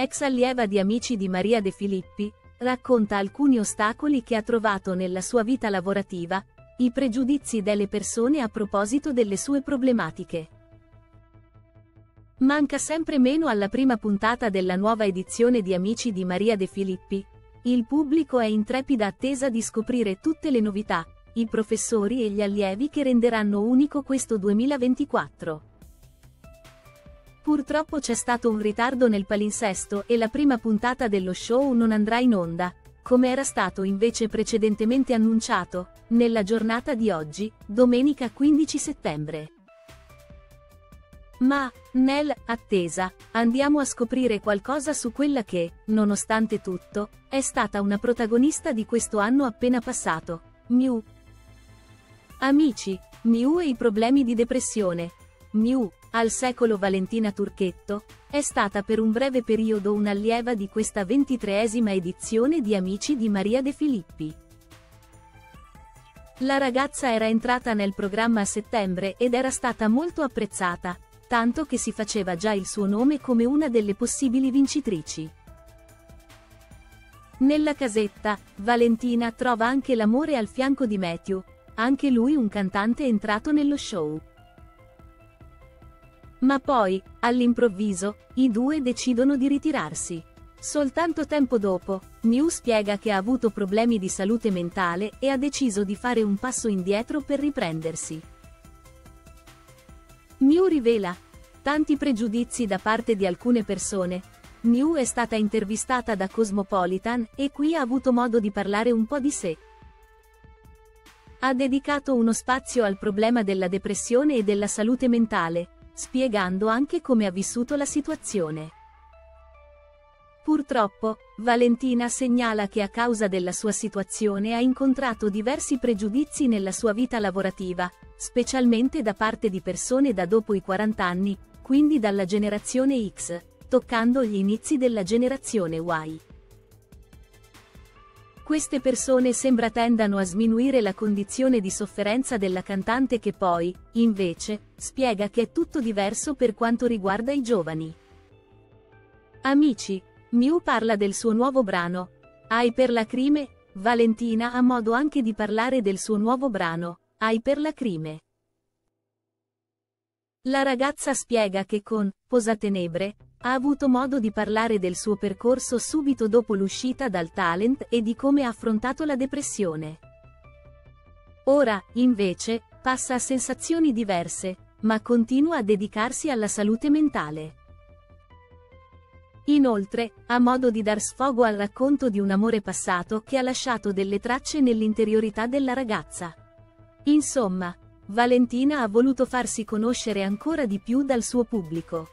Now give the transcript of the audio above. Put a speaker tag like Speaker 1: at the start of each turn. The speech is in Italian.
Speaker 1: ex allieva di Amici di Maria De Filippi, racconta alcuni ostacoli che ha trovato nella sua vita lavorativa, i pregiudizi delle persone a proposito delle sue problematiche. Manca sempre meno alla prima puntata della nuova edizione di Amici di Maria De Filippi. Il pubblico è in trepida attesa di scoprire tutte le novità, i professori e gli allievi che renderanno unico questo 2024. Purtroppo c'è stato un ritardo nel palinsesto e la prima puntata dello show non andrà in onda, come era stato invece precedentemente annunciato, nella giornata di oggi, domenica 15 settembre. Ma, nel attesa, andiamo a scoprire qualcosa su quella che, nonostante tutto, è stata una protagonista di questo anno appena passato, Mew. Amici, Mew e i problemi di depressione. Mew, al secolo Valentina Turchetto, è stata per un breve periodo un'allieva di questa ventitreesima edizione di Amici di Maria De Filippi. La ragazza era entrata nel programma a settembre ed era stata molto apprezzata, tanto che si faceva già il suo nome come una delle possibili vincitrici. Nella casetta, Valentina trova anche l'amore al fianco di Matthew, anche lui un cantante entrato nello show. Ma poi, all'improvviso, i due decidono di ritirarsi. Soltanto tempo dopo, Mew spiega che ha avuto problemi di salute mentale e ha deciso di fare un passo indietro per riprendersi. Mew rivela tanti pregiudizi da parte di alcune persone. Mew è stata intervistata da Cosmopolitan e qui ha avuto modo di parlare un po' di sé. Ha dedicato uno spazio al problema della depressione e della salute mentale, spiegando anche come ha vissuto la situazione. Purtroppo, Valentina segnala che a causa della sua situazione ha incontrato diversi pregiudizi nella sua vita lavorativa, specialmente da parte di persone da dopo i 40 anni, quindi dalla generazione X, toccando gli inizi della generazione Y. Queste persone sembra tendano a sminuire la condizione di sofferenza della cantante che poi, invece, spiega che è tutto diverso per quanto riguarda i giovani. Amici, Mew parla del suo nuovo brano. Hai per la crime? Valentina ha modo anche di parlare del suo nuovo brano, Hai per la crime. La ragazza spiega che con Posatenebre ha avuto modo di parlare del suo percorso subito dopo l'uscita dal talent e di come ha affrontato la depressione. Ora, invece, passa a sensazioni diverse, ma continua a dedicarsi alla salute mentale. Inoltre, ha modo di dar sfogo al racconto di un amore passato che ha lasciato delle tracce nell'interiorità della ragazza. Insomma, Valentina ha voluto farsi conoscere ancora di più dal suo pubblico.